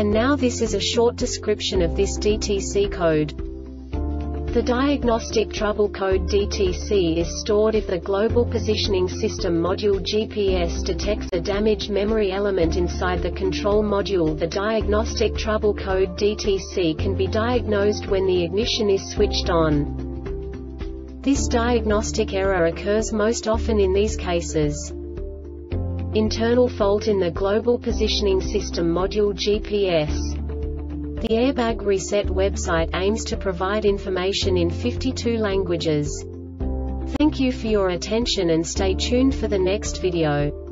And now this is a short description of this DTC code. The diagnostic trouble code DTC is stored if the Global Positioning System module GPS detects a damaged memory element inside the control module. The diagnostic trouble code DTC can be diagnosed when the ignition is switched on. This diagnostic error occurs most often in these cases. Internal fault in the Global Positioning System Module GPS. The Airbag Reset website aims to provide information in 52 languages. Thank you for your attention and stay tuned for the next video.